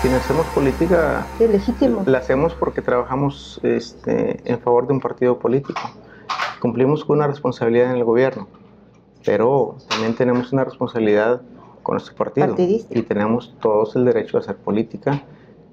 Quienes hacemos política es legítimo. la hacemos porque trabajamos este, en favor de un partido político. Cumplimos con una responsabilidad en el gobierno, pero también tenemos una responsabilidad con nuestro partido y tenemos todos el derecho a hacer política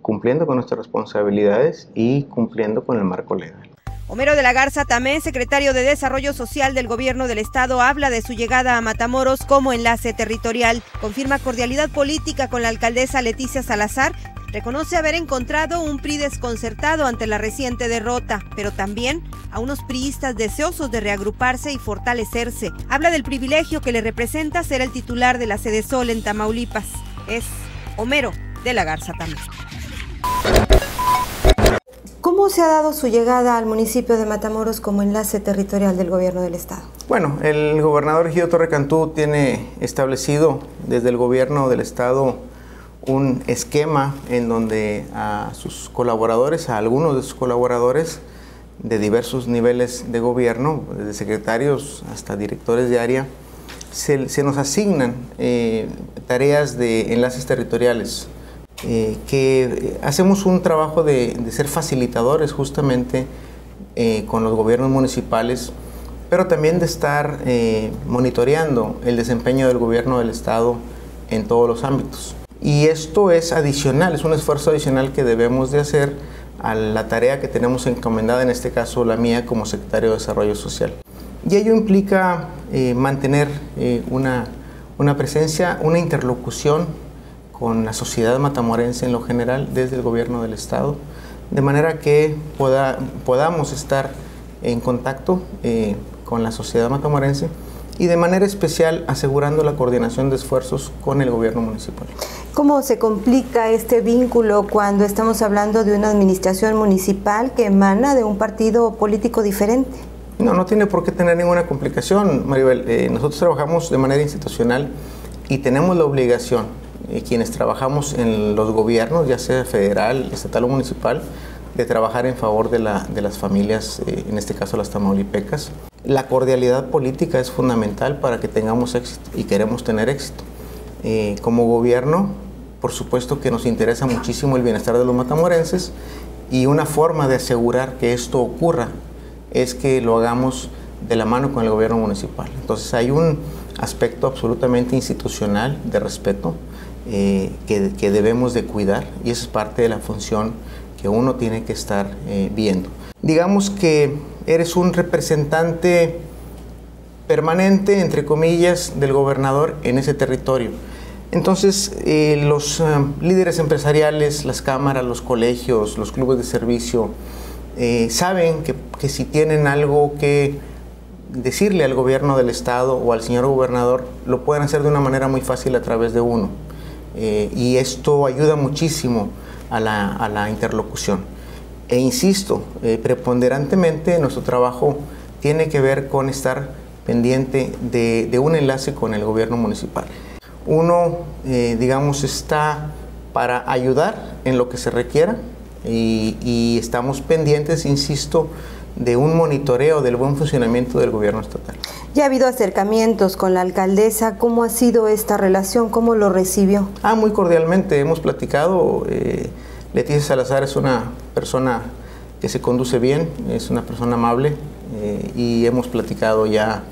cumpliendo con nuestras responsabilidades y cumpliendo con el marco legal. Homero de la Garza Tamé, secretario de Desarrollo Social del Gobierno del Estado, habla de su llegada a Matamoros como enlace territorial. Confirma cordialidad política con la alcaldesa Leticia Salazar. Reconoce haber encontrado un PRI desconcertado ante la reciente derrota, pero también a unos priistas deseosos de reagruparse y fortalecerse. Habla del privilegio que le representa ser el titular de la sede Sol en Tamaulipas. Es Homero de la Garza Tamé. ¿Cómo se ha dado su llegada al municipio de Matamoros como enlace territorial del gobierno del estado? Bueno, el gobernador Egidio Torre Cantú tiene establecido desde el gobierno del estado un esquema en donde a sus colaboradores, a algunos de sus colaboradores de diversos niveles de gobierno, desde secretarios hasta directores de área, se, se nos asignan eh, tareas de enlaces territoriales, eh, que hacemos un trabajo de, ser facilitadores justamente eh, con los gobiernos municipales, pero también de estar eh, monitoreando el desempeño del gobierno del Estado en todos los ámbitos. Y esto es adicional, es un esfuerzo adicional que debemos de hacer a la tarea que tenemos encomendada, en este caso la mía como secretario de Desarrollo Social. Y ello implica eh, mantener eh, una, una presencia, una interlocución con la sociedad matamorense en lo general desde el gobierno del Estado, de manera que pueda, podamos estar en contacto eh, con la sociedad matamorense y de manera especial asegurando la coordinación de esfuerzos con el gobierno municipal. ¿Cómo se complica este vínculo cuando estamos hablando de una administración municipal que emana de un partido político diferente? No, no tiene por qué tener ninguna complicación, Maribel. Eh, nosotros trabajamos de manera institucional y tenemos la obligación, eh, quienes trabajamos en los gobiernos, ya sea federal, estatal o municipal, de trabajar en favor de, la, de las familias, eh, en este caso las tamaulipecas. La cordialidad política es fundamental para que tengamos éxito y queremos tener éxito. Eh, como gobierno, por supuesto que nos interesa muchísimo el bienestar de los matamorenses y una forma de asegurar que esto ocurra es que lo hagamos de la mano con el gobierno municipal. Entonces hay un aspecto absolutamente institucional de respeto eh, que, debemos de cuidar y esa es parte de la función que uno tiene que estar eh, viendo. Digamos que eres un representante permanente, entre comillas, del gobernador en ese territorio. Entonces, eh, los líderes empresariales, las cámaras, los colegios, los clubes de servicio, saben que, si tienen algo que decirle al gobierno del estado o al señor gobernador, lo pueden hacer de una manera muy fácil a través de uno. Eh, y esto ayuda muchísimo a la, interlocución. E insisto, eh, preponderantemente nuestro trabajo tiene que ver con estar pendiente de, un enlace con el gobierno municipal. Uno, eh, digamos, está para ayudar en lo que se requiera y estamos pendientes, insisto, de un monitoreo del buen funcionamiento del gobierno estatal. Ya ha habido acercamientos con la alcaldesa. ¿Cómo ha sido esta relación? ¿Cómo lo recibió? Ah, muy cordialmente. Hemos platicado. Eh, Leticia Salazar es una persona que se conduce bien, es una persona amable eh, y hemos platicado ya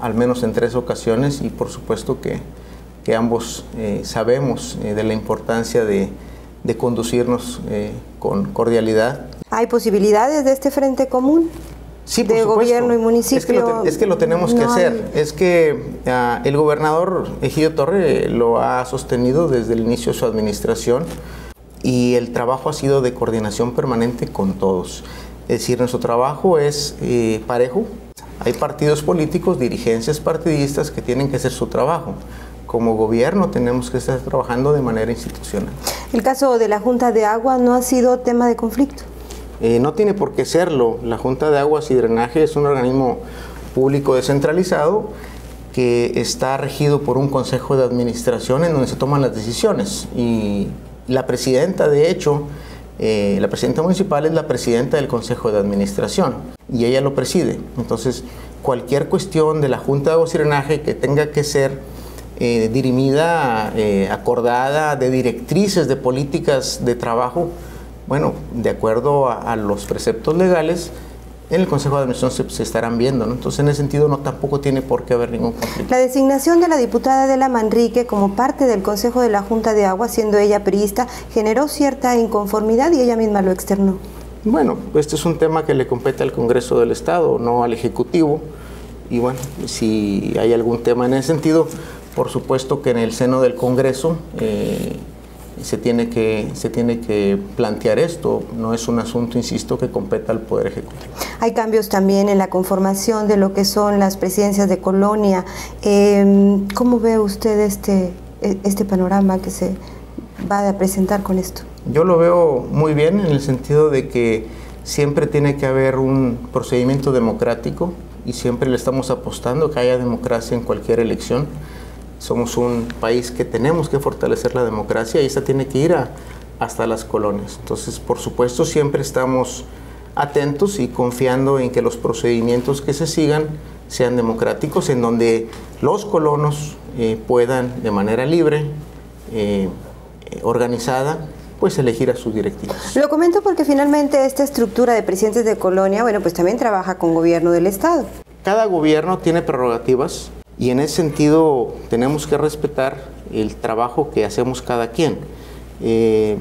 al menos en tres ocasiones y por supuesto que, que ambos eh, sabemos de la importancia de, de conducirnos con cordialidad. ¿Hay posibilidades de este frente común? Sí, de gobierno y municipio. Es que lo, te, es que lo tenemos no que hacer. Hay... Es que uh, el gobernador Egidio Torre lo ha sostenido desde el inicio de su administración y el trabajo ha sido de coordinación permanente con todos. Es decir, nuestro trabajo es eh, parejo. Hay partidos políticos, dirigencias partidistas que tienen que hacer su trabajo. Como gobierno tenemos que estar trabajando de manera institucional. El caso de la Junta de Agua no ha sido tema de conflicto. Eh, no tiene por qué serlo. La Junta de Aguas y Drenaje es un organismo público descentralizado que está regido por un consejo de administración en donde se toman las decisiones. Y la presidenta, de hecho, eh, la presidenta municipal es la presidenta del consejo de administración y ella lo preside. Entonces, cualquier cuestión de la Junta de Aguas y Drenaje que tenga que ser eh, dirimida, acordada, de directrices, de políticas de trabajo, bueno, de acuerdo a, los preceptos legales, en el Consejo de Administración se, estarán viendo. Entonces, en ese sentido, no tampoco tiene por qué haber ningún conflicto. La designación de la diputada de la Manrique como parte del Consejo de la Junta de Agua, siendo ella priista, generó cierta inconformidad y ella misma lo externó. Bueno, este es un tema que le compete al Congreso del Estado, no al Ejecutivo. Y bueno, si hay algún tema en ese sentido, por supuesto que en el seno del Congreso eh, se, tiene que, se tiene que plantear esto. No es un asunto, insisto, que competa al Poder Ejecutivo. Hay cambios también en la conformación de lo que son las presidencias de colonia. Em, ¿Cómo ve usted este, e, este panorama que se va a presentar con esto? Yo lo veo muy bien en el sentido de que siempre tiene que haber un procedimiento democrático y siempre le estamos apostando que haya democracia en cualquier elección. Somos un país que tenemos que fortalecer la democracia y esta tiene que ir hasta las colonias. Entonces, por supuesto, siempre estamos atentos y confiando en que los procedimientos que se sigan sean democráticos, en donde los colonos eh, puedan de manera libre, eh, organizada, pues elegir a sus directivos. Lo comento porque finalmente esta estructura de presidentes de colonia, bueno, pues también trabaja con gobierno del Estado. Cada gobierno tiene prerrogativas y en ese sentido tenemos que respetar el trabajo que hacemos cada quien. Eh,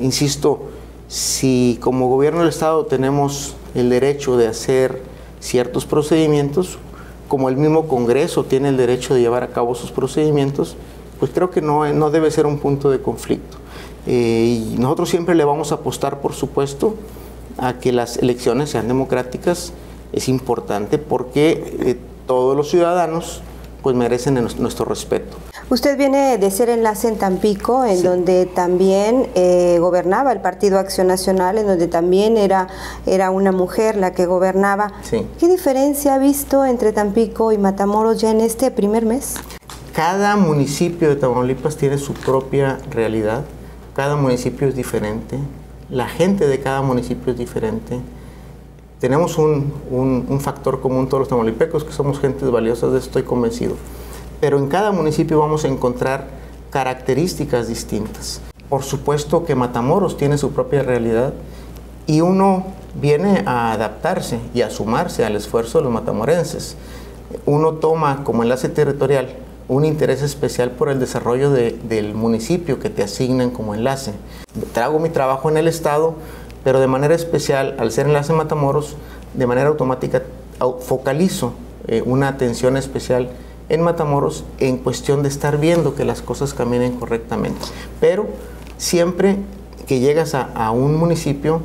insisto, si como gobierno del Estado tenemos el derecho de hacer ciertos procedimientos, como el mismo Congreso tiene el derecho de llevar a cabo sus procedimientos, pues creo que no, no debe ser un punto de conflicto. Eh, y nosotros siempre le vamos a apostar, por supuesto, a que las elecciones sean democráticas. Es importante porque eh, todos los ciudadanos pues merecen nuestro respeto. Usted viene de ser enlace en Tampico, en donde también eh, gobernaba el Partido Acción Nacional, en donde también era, era una mujer la que gobernaba. ¿Qué diferencia ha visto entre Tampico y Matamoros ya en este primer mes? Cada municipio de Tamaulipas tiene su propia realidad cada municipio es diferente, la gente de cada municipio es diferente. Tenemos un, factor común todos los tamaulipecos, que somos gentes valiosas, de eso estoy convencido. Pero en cada municipio vamos a encontrar características distintas. Por supuesto que Matamoros tiene su propia realidad y uno viene a adaptarse y a sumarse al esfuerzo de los matamorenses. Uno toma como enlace territorial un interés especial por el desarrollo del municipio que te asignan como enlace. Trago mi trabajo en el Estado, pero de manera especial, al ser enlace Matamoros, de manera automática focalizo eh, una atención especial en Matamoros en cuestión de estar viendo que las cosas caminen correctamente. Pero siempre que llegas a, un municipio,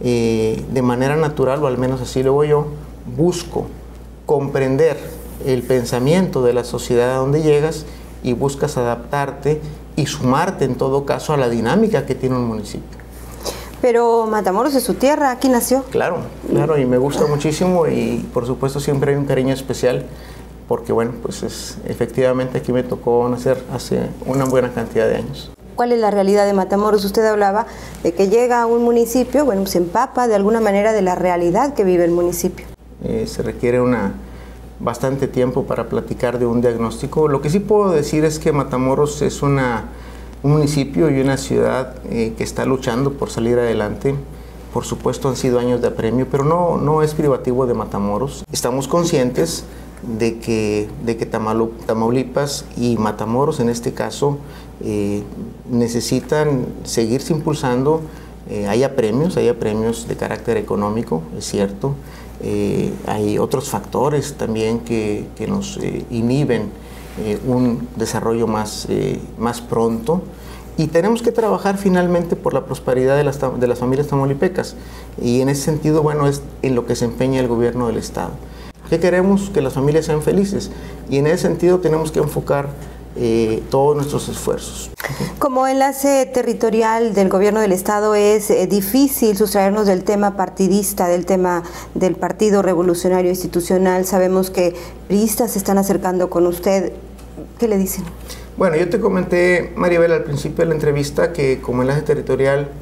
eh, de manera natural, o al menos así lo voy yo, busco comprender el pensamiento de la sociedad a donde llegas y buscas adaptarte y sumarte en todo caso a la dinámica que tiene un municipio. Pero Matamoros es su tierra, aquí nació. Claro, claro, y me gusta muchísimo y por supuesto siempre hay un cariño especial porque bueno, pues es, efectivamente aquí me tocó nacer hace una buena cantidad de años. ¿Cuál es la realidad de Matamoros? Usted hablaba de que llega a un municipio, bueno, se empapa de alguna manera de la realidad que vive el municipio. Eh, se requiere una, bastante tiempo para platicar de un diagnóstico. Lo que sí puedo decir es que Matamoros es una, un municipio y una ciudad eh, que está luchando por salir adelante. Por supuesto han sido años de apremio, pero no, no es privativo de Matamoros. Estamos conscientes de que, de que Tamaulipas y Matamoros en este caso eh, necesitan seguirse impulsando. Eh, hay apremios, hay apremios de carácter económico, es cierto, eh, hay otros factores también que, nos eh, inhiben eh, un desarrollo más, más pronto y tenemos que trabajar finalmente por la prosperidad de las, de las familias tamaulipecas y en ese sentido, bueno, es en lo que se empeña el gobierno del Estado. ¿Qué queremos? Que las familias sean felices y en ese sentido tenemos que enfocar eh, todos nuestros esfuerzos. Como enlace territorial del gobierno del Estado es eh, difícil sustraernos del tema partidista, del tema del Partido Revolucionario Institucional. Sabemos que priistas se están acercando con usted. ¿Qué le dicen? Bueno, yo te comenté, Maribel, al principio de la entrevista que como enlace territorial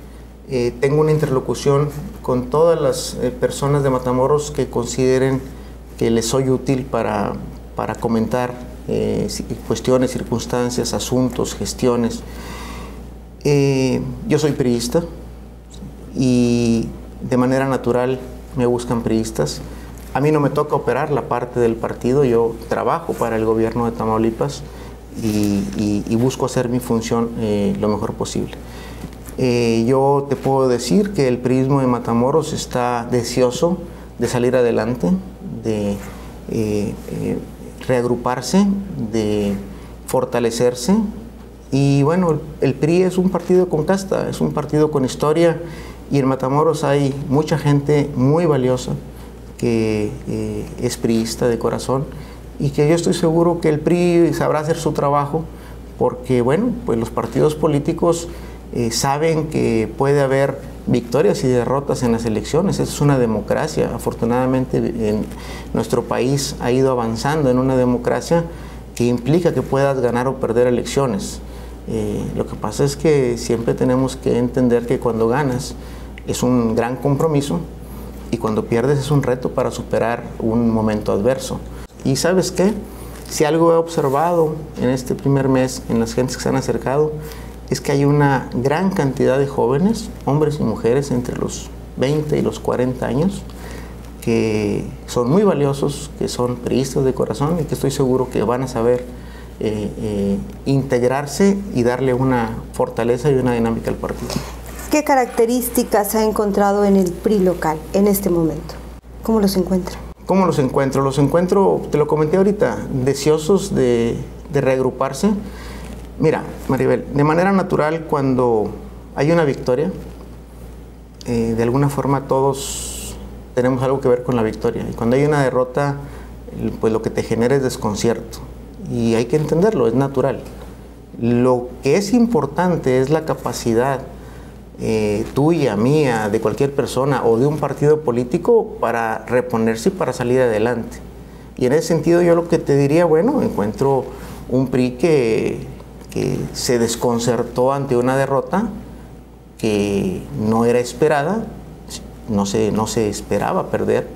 eh, tengo una interlocución con todas las personas de Matamoros que consideren que les soy útil para, para comentar eh, cuestiones, circunstancias, asuntos, gestiones. Eh, yo soy periodista y de manera natural me buscan periodistas. A mí no me toca operar la parte del partido, yo trabajo para el gobierno de Tamaulipas y, busco hacer mi función eh, lo mejor posible. yo te puedo decir que el periodismo de Matamoros está deseoso de salir adelante, de reagruparse, de fortalecerse. Y bueno, el PRI es un partido con casta, es un partido con historia y en Matamoros hay mucha gente muy valiosa que eh, es priista de corazón y que yo estoy seguro que el PRI sabrá hacer su trabajo porque bueno, pues los partidos políticos eh, saben que puede haber victorias y derrotas en las elecciones. es una democracia. Afortunadamente en nuestro país ha ido avanzando en una democracia que implica que puedas ganar o perder elecciones. Eh, lo que pasa es que siempre tenemos que entender que cuando ganas es un gran compromiso y cuando pierdes es un reto para superar un momento adverso. Y sabes qué? Si algo he observado en este primer mes en las gentes que se han acercado, es que hay una gran cantidad de jóvenes, hombres y mujeres entre los 20 y los 40 años, que son muy valiosos, que son priistas de corazón y que estoy seguro que van a saber eh, eh, integrarse y darle una fortaleza y una dinámica al partido. ¿Qué características ha encontrado en el PRI local en este momento? ¿Cómo los encuentra? ¿Cómo los encuentro? Los encuentro, te lo comenté ahorita, deseosos de, de reagruparse Mira, Maribel, de manera natural cuando hay una victoria, eh, de alguna forma todos tenemos algo que ver con la victoria. Y cuando hay una derrota, pues lo que te genera es desconcierto. Y hay que entenderlo, es natural. Lo que es importante es la capacidad eh, tuya, mía, de cualquier persona o de un partido político para reponerse y para salir adelante. Y en ese sentido yo lo que te diría, bueno, encuentro un PRI que que se desconcertó ante una derrota que no era esperada, no se, no se esperaba perder,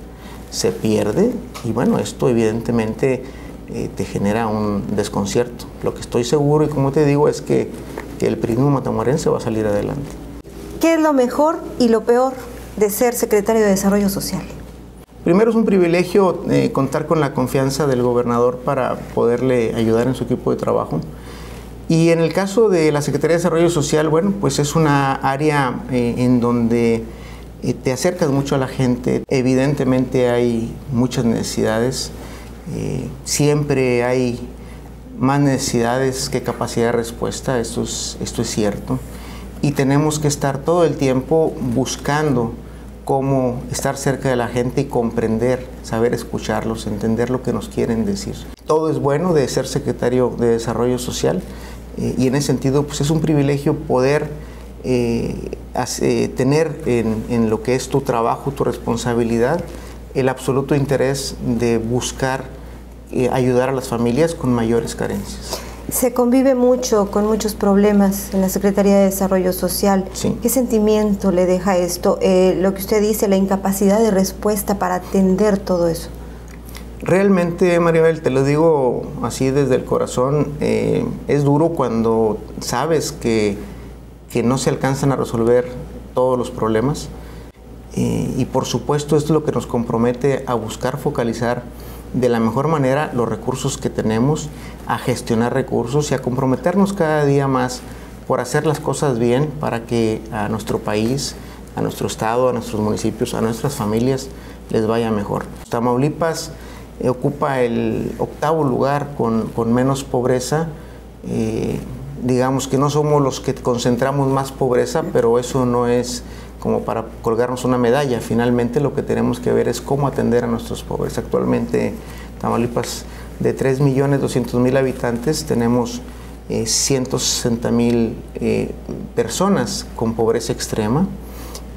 se pierde y bueno, esto evidentemente eh, te genera un desconcierto. Lo que estoy seguro y como te digo es que, el prismo matamorense va a salir adelante. ¿Qué es lo mejor y lo peor de ser secretario de Desarrollo Social? Primero es un privilegio eh, contar con la confianza del gobernador para poderle ayudar en su equipo de trabajo. Y en el caso de la Secretaría de Desarrollo Social, bueno, pues es una área eh, en donde eh, te acercas mucho a la gente. Evidentemente hay muchas necesidades, eh, siempre hay más necesidades que capacidad de respuesta, esto es, esto es cierto. Y tenemos que estar todo el tiempo buscando cómo estar cerca de la gente y comprender, saber escucharlos, entender lo que nos quieren decir. Todo es bueno de ser secretario de Desarrollo Social eh, y en ese sentido pues es un privilegio poder eh, eh, tener en, lo que es tu trabajo, tu responsabilidad, el absoluto interés de buscar ayudar a las familias con mayores carencias. Se convive mucho con muchos problemas en la Secretaría de Desarrollo Social. ¿Qué sentimiento le deja esto? lo que usted dice, la incapacidad de respuesta para atender todo eso. Realmente, Maribel, te lo digo así desde el corazón, eh, es duro cuando sabes que, no se alcanzan a resolver todos los problemas. Eh, y por supuesto esto es lo que nos compromete a buscar focalizar de la mejor manera los recursos que tenemos, a gestionar recursos y a comprometernos cada día más por hacer las cosas bien para que a nuestro país, a nuestro estado, a nuestros municipios, a nuestras familias les vaya mejor. Tamaulipas ocupa el octavo lugar con, menos pobreza. Eh, digamos que no somos los que concentramos más pobreza, pero eso no es como para colgarnos una medalla. Finalmente lo que tenemos que ver es cómo atender a nuestros pobres. Actualmente Tamaulipas de 3.200.000 habitantes tenemos 160.000 eh, eh, personas con pobreza extrema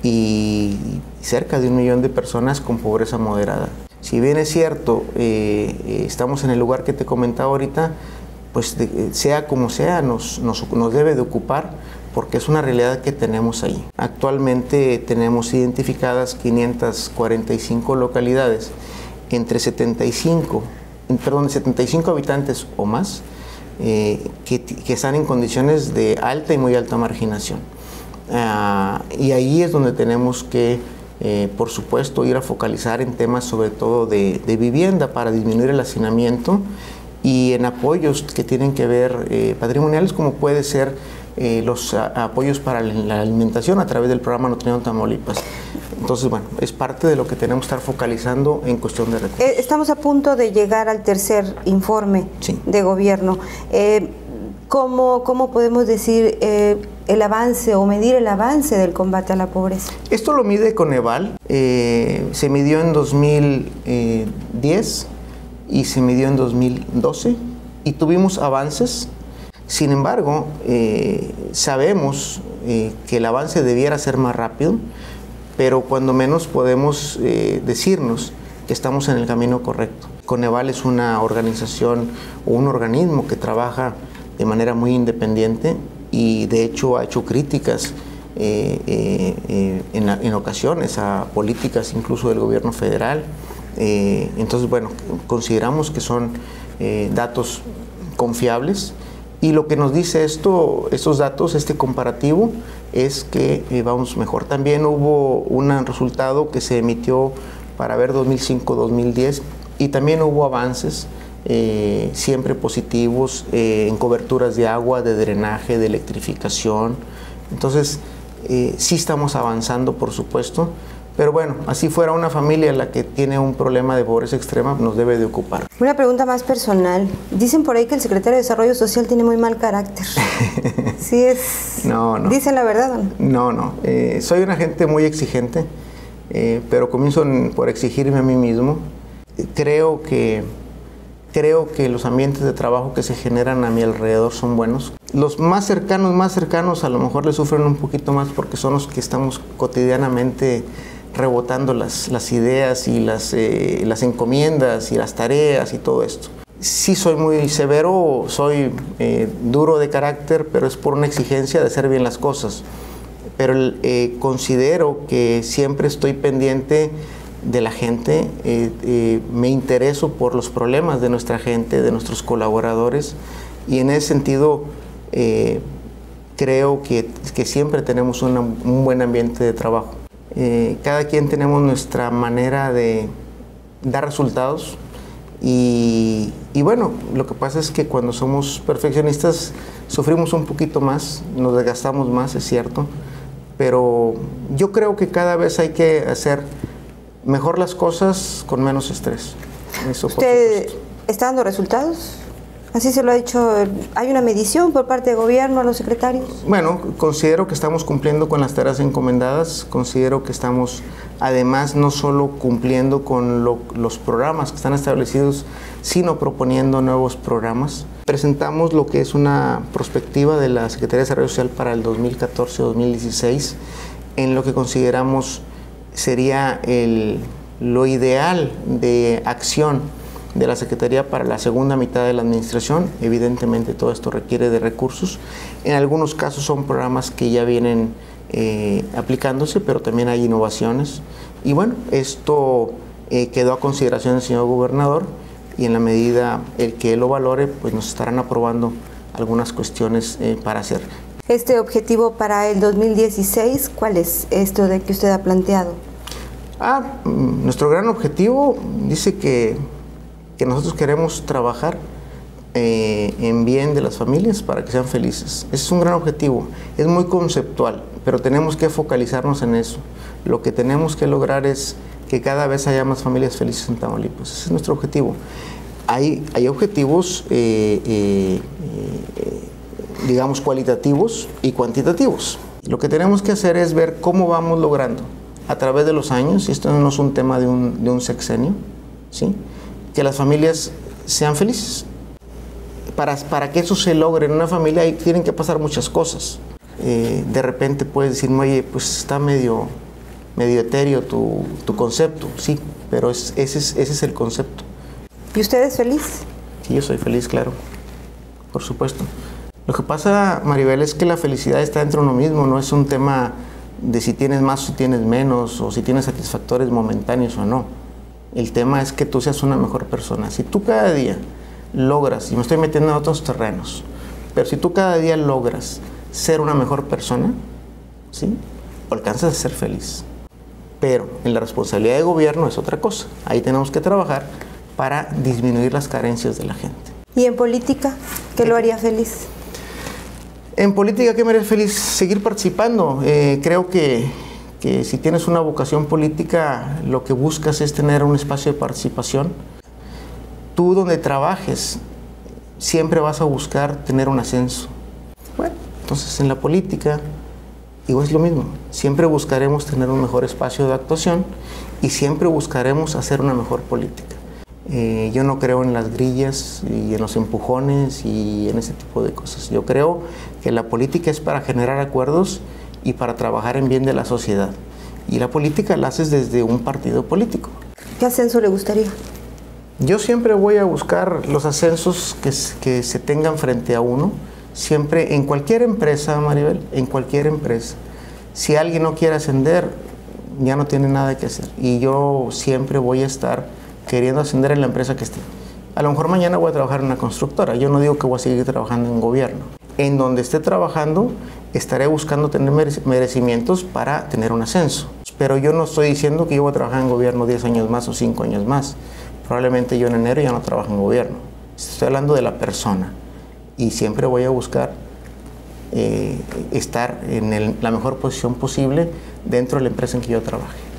y cerca de un millón de personas con pobreza moderada. Si bien es cierto, eh, eh, estamos en el lugar que te comentaba ahorita, pues eh, sea como sea, nos, nos, debe de ocupar porque es una realidad que tenemos ahí. Actualmente tenemos identificadas 545 localidades, entre 75 perdón, de 75 habitantes o más eh, que, están en condiciones de alta y muy alta marginación. Ah, y ahí es donde tenemos que, eh, por supuesto, ir a focalizar en temas sobre todo de, vivienda para disminuir el hacinamiento y en apoyos que tienen que ver eh, patrimoniales como puede ser los apoyos para la alimentación a través del programa Nutrición Tamaulipas. Entonces, bueno, es parte de lo que tenemos que estar focalizando en cuestión de recursos. Eh, estamos a punto de llegar al tercer informe de gobierno. Eh, ¿cómo, podemos decir eh, el avance o medir el avance del combate a la pobreza? Esto lo mide Coneval. se midió en 2010 y se midió en 2012 y tuvimos avances. Sin embargo, sabemos que el avance debiera ser más rápido pero cuando menos podemos eh, decirnos que estamos en el camino correcto. Coneval es una organización o un organismo que trabaja de manera muy independiente y de hecho ha hecho críticas eh, eh, en, en, ocasiones a políticas incluso del gobierno federal. entonces, bueno, consideramos que son datos confiables y lo que nos dice esto, estos datos, este comparativo, es que eh, vamos mejor. También hubo un resultado que se emitió para ver 2005-2010 y también hubo avances eh, siempre positivos eh, en coberturas de agua, de drenaje, de electrificación. Entonces, sí estamos avanzando, por supuesto, pero bueno, así fuera una familia la que tiene un problema de pobreza extrema, nos debe de ocupar. Una pregunta más personal. Dicen por ahí que el secretario de Desarrollo Social tiene muy mal carácter. ¿Sí es? No, no. ¿Dicen la verdad? No, no. Eh, soy una gente muy exigente, eh, pero comienzo por exigirme a mí mismo. Creo que creo que los ambientes de trabajo que se generan a mi alrededor son buenos. Los más cercanos, más cercanos, a lo mejor le sufren un poquito más porque son los que estamos cotidianamente rebotando las, las ideas y las, eh, las encomiendas y las tareas y todo esto. Sí soy muy severo, soy eh, duro de carácter, pero es por una exigencia de hacer bien las cosas. Pero eh, considero que siempre estoy pendiente de la gente, me intereso por los problemas de nuestra gente, de nuestros colaboradores, y en ese sentido creo que, que, siempre tenemos un buen ambiente de trabajo. Eh, cada quien tenemos nuestra manera de dar resultados y, bueno, lo que pasa es que cuando somos perfeccionistas sufrimos un poquito más, nos desgastamos más, es cierto, pero yo creo que cada vez hay que hacer mejor las cosas con menos estrés. ¿Usted está dando resultados? Así se lo ha dicho. ¿Hay una medición por parte del gobierno a los secretarios? Bueno, considero que estamos cumpliendo con las tareas encomendadas. Considero que estamos, además, no solo cumpliendo con los programas que están establecidos, sino proponiendo nuevos programas. Presentamos lo que es una perspectiva de la Secretaría de Desarrollo Social para el 2014-2016, en lo que consideramos sería el, lo ideal de acción de la Secretaría para la segunda mitad de la administración. Evidentemente todo esto requiere de recursos. En algunos casos son programas que ya vienen eh, aplicándose, pero también hay innovaciones. Y bueno, esto eh, quedó a consideración del señor gobernador y en la medida el que él lo valore, pues nos estarán aprobando algunas cuestiones eh, para hacer. Este objetivo para el 2016, ¿cuál es esto de que usted ha planteado? Ah, mm, nuestro gran objetivo dice que que nosotros queremos trabajar eh, en bien de las familias para que sean felices. Ese es un gran objetivo, es muy conceptual, pero tenemos que focalizarnos en eso. Lo que tenemos que lograr es que cada vez haya más familias felices en Tamaulipas. Ese es nuestro objetivo. Hay, hay objetivos, eh, eh, digamos, cualitativos y cuantitativos. Lo que tenemos que hacer es ver cómo vamos logrando a través de los años, y esto no es un tema de un, de un sexenio, ¿sí? que las familias sean felices. Para, para que eso se logre en una familia hay, tienen que pasar muchas cosas. Eh, de repente puedes decir, oye, pues está medio, medio etéreo tu, tu concepto, sí, pero es, ese, es, ese es el concepto. ¿Y usted es feliz? Sí, yo soy feliz, claro, por supuesto. Lo que pasa, Maribel, es que la felicidad está dentro de uno mismo, no es un tema de si tienes más o tienes menos, o si tienes satisfactores momentáneos o no El tema es que tú seas una mejor persona. Si tú cada día logras, y me estoy metiendo en otros terrenos, pero si tú cada día logras ser una mejor persona, ¿sí? alcanzas a ser feliz. Pero en la responsabilidad de gobierno es otra cosa. Ahí tenemos que trabajar para disminuir las carencias de la gente. ¿Y en política? ¿Qué lo haría feliz? En política, ¿qué me haría feliz? Seguir participando. Eh, creo que, que si tienes una vocación política, lo que buscas es tener un espacio de participación. Tú donde trabajes, siempre vas a buscar tener un ascenso. Bueno, entonces en la política Digo, es lo mismo. Siempre buscaremos tener un mejor espacio de actuación y siempre buscaremos hacer una mejor política. Eh, yo no creo en las grillas y en los empujones y en ese tipo de cosas. Yo creo que la política es para generar acuerdos y para trabajar en bien de la sociedad. Y la política la haces desde un partido político. ¿Qué ascenso le gustaría? Yo siempre voy a buscar los ascensos que, que se tengan frente a uno Siempre, en cualquier empresa, Maribel, en cualquier empresa, si alguien no quiere ascender, ya no tiene nada que hacer. Y yo siempre voy a estar queriendo ascender en la empresa que esté. A lo mejor mañana voy a trabajar en una constructora. Yo no digo que voy a seguir trabajando en gobierno. En donde esté trabajando, estaré buscando tener merecimientos para tener un ascenso. Pero yo no estoy diciendo que yo voy a trabajar en gobierno 10 años más o 5 años más. Probablemente yo en enero ya no trabajo en gobierno. Estoy hablando de la persona y siempre voy a buscar eh, estar en la mejor posición posible dentro de la empresa en que yo trabaje.